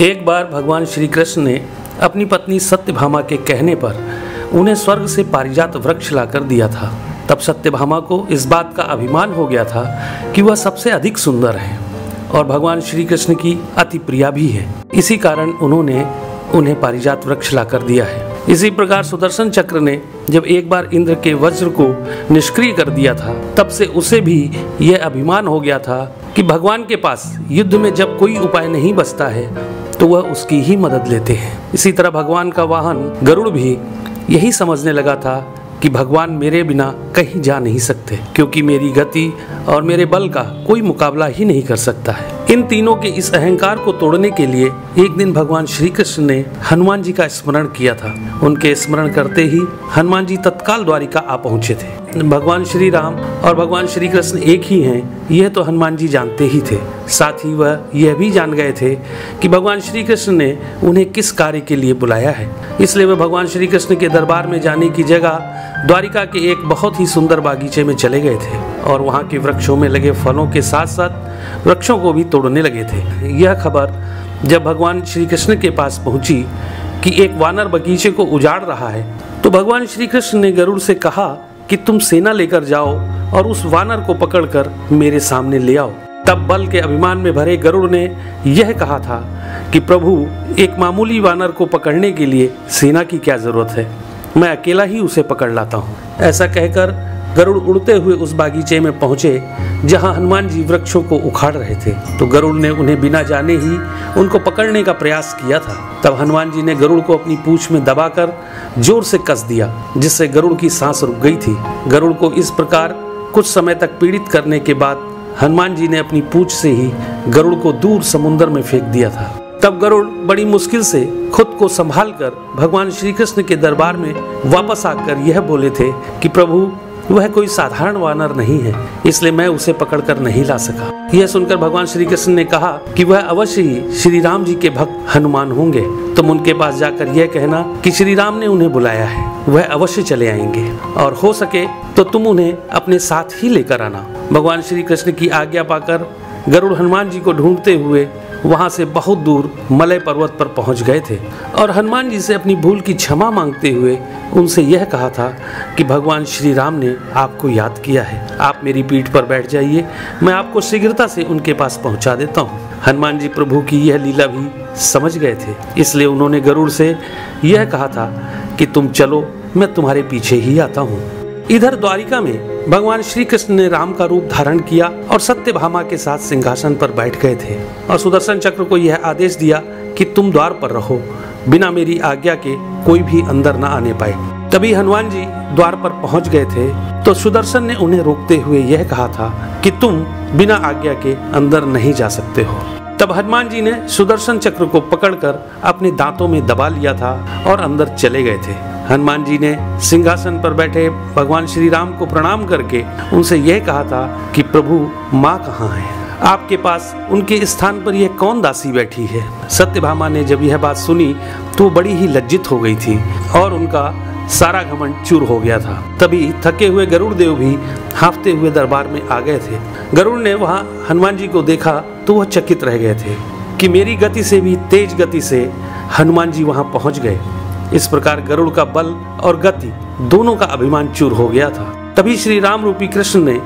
एक बार भगवान श्री कृष्ण ने अपनी पत्नी सत्यभामा के कहने पर उन्हें स्वर्ग से पारिजात वृक्ष लाकर दिया था। तब सत्यभामा को इस बात का अभिमान हो गया था कि वह सबसे अधिक सुंदर है और भगवान श्री कृष्ण की अति प्रिया भी है। इसी कारण उन्होंने उन्हें पारिजात वृक्ष लाकर दिया है। इसी प्रकार सुदर्शन चक्र ने जब एक बार इंद्र के वज्र को निष्क्रिय कर दिया था, तब से उसे भी यह अभिमान हो गया था कि भगवान के पास युद्ध में जब कोई उपाय नहीं बचता है तो वह उसकी ही मदद लेते हैं। इसी तरह भगवान का वाहन गरुड़ भी यही समझने लगा था कि भगवान मेरे बिना कहीं जा नहीं सकते, क्योंकि मेरी गति और मेरे बल का कोई मुकाबला ही नहीं कर सकता है। इन तीनों के इस अहंकार को तोड़ने के लिए एक दिन भगवान श्री कृष्ण ने हनुमान जी का स्मरण किया था। उनके स्मरण करते ही हनुमान जी तत्काल द्वारिका आ पहुँचे थे। भगवान श्री राम और भगवान श्री कृष्ण एक ही हैं, यह तो हनुमान जी जानते ही थे। साथ ही वह यह भी जान गए थे कि भगवान श्री कृष्ण ने उन्हें किस कार्य के लिए बुलाया है। इसलिए वह भगवान श्री कृष्ण के दरबार में जाने की जगह द्वारिका के एक बहुत ही सुंदर बागीचे में चले गए थे और वहाँ के वृक्षों में लगे फलों के साथ साथ वृक्षों को भी तोड़ने लगे थे। यह खबर जब भगवान श्री कृष्ण के पास पहुँची कि एक वानर बगीचे को उजाड़ रहा है तो भगवान श्री कृष्ण ने गरुड़ से कहा कि तुम सेना लेकर जाओ और उस वानर को पकड़कर मेरे सामने ले आओ। तब बल के अभिमान में भरे गरुड़ ने यह कहा था कि प्रभु, एक मामूली वानर को पकड़ने के लिए सेना की क्या ज़रूरत है? मैं अकेला ही उसे पकड़ लाता हूँ। ऐसा कहकर गरुड़ उड़ते हुए उस बागीचे में पहुँचे, जहाँ हनुमान जी वृक्षों को उखाड़ रहे थे। तो गरुड़ ने उन्हें बिना जाने ही उनको पकड़ने का प्रयास किया था। तब हनुमान जी ने गरुड़ को अपनी पूछ में दबाकर ज़ोर से कस दिया, जिससे गरुड़ की सांस रुक गई थी। गरुड़ को इस प्रकार कुछ समय तक पीड़ित करने के बाद हनुमान जी ने अपनी पूछ से ही गरुड़ को दूर समुन्द्र में फेंक दिया था। तब गरुड़ बड़ी मुश्किल से खुद को संभाल कर भगवान श्री कृष्ण के दरबार में वापस आकर यह बोले थे कि प्रभु, वह कोई साधारण वानर नहीं है, इसलिए मैं उसे पकड़कर नहीं ला सका। यह सुनकर भगवान श्री कृष्ण ने कहा कि वह अवश्य ही श्री राम जी के भक्त हनुमान होंगे। तुम उनके पास जाकर यह कहना कि श्री राम ने उन्हें बुलाया है, वह अवश्य चले आएँगे। और हो सके तो तुम उन्हें अपने साथ ही लेकर आना। भगवान श्री कृष्ण की आज्ञा पाकर गरुड़ हनुमान जी को ढूंढते हुए वहाँ से बहुत दूर मलय पर्वत पर पहुँच गए थे। और हनुमान जी से अपनी भूल की क्षमा मांगते हुए उनसे यह कहा था कि भगवान श्री राम ने आपको याद किया है। आप मेरी पीठ पर बैठ जाइए। मैं आपको शीघ्रता से उनके पास पहुँचा देता हूँ। हनुमान जी प्रभु की यह लीला भी समझ गए थे। इसलिए उन्होंने गरुड़ से यह कहा था कि तुम चलो, मैं तुम्हारे पीछे ही आता हूँ। इधर द्वारिका में भगवान श्री कृष्ण ने राम का रूप धारण किया और सत्यभामा के साथ सिंहासन पर बैठ गए थे और सुदर्शन चक्र को यह आदेश दिया कि तुम द्वार पर रहो, बिना मेरी आज्ञा के कोई भी अंदर न आने पाए। तभी हनुमान जी द्वार पर पहुँच गए थे तो सुदर्शन ने उन्हें रोकते हुए यह कहा था कि तुम बिना आज्ञा के अंदर नहीं जा सकते हो। तब हनुमान जी ने सुदर्शन चक्र को पकड़कर अपने दांतों में दबा लिया था और अंदर चले गए थे। हनुमान जी ने सिंहासन पर बैठे भगवान श्री राम को प्रणाम करके उनसे यह कहा था कि प्रभु, माँ कहाँ है? आपके पास उनके स्थान पर यह कौन दासी बैठी है? सत्यभामा ने जब यह बात सुनी तो बड़ी ही लज्जित हो गई थी और उनका सारा घमंड चूर हो गया था। तभी थके हुए गरुड़ देव भी हाफते हुए दरबार में आ गए थे। गरुड़ ने वहाँ हनुमान जी को देखा तो वह चकित रह गए थे कि मेरी गति से भी तेज गति से हनुमान जी वहाँ पहुँच गए। इस प्रकार गरुड़ का बल और गति दोनों का अभिमान चूर हो गया था। तभी श्री राम रूपी कृष्ण ने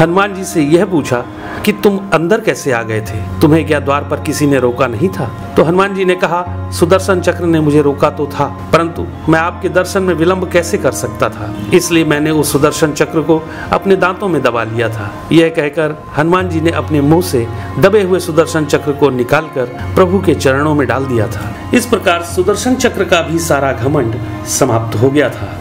हनुमान जी से यह पूछा कि तुम अंदर कैसे आ गए थे? तुम्हें क्या द्वार पर किसी ने रोका नहीं था? तो हनुमान जी ने कहा, सुदर्शन चक्र ने मुझे रोका तो था, परंतु मैं आपके दर्शन में विलंब कैसे कर सकता था? इसलिए मैंने उस सुदर्शन चक्र को अपने दांतों में दबा लिया था। यह कहकर हनुमान जी ने अपने मुँह से दबे हुए सुदर्शन चक्र को निकालकर प्रभु के चरणों में डाल दिया था। इस प्रकार सुदर्शन चक्र का भी सारा घमंड समाप्त हो गया था।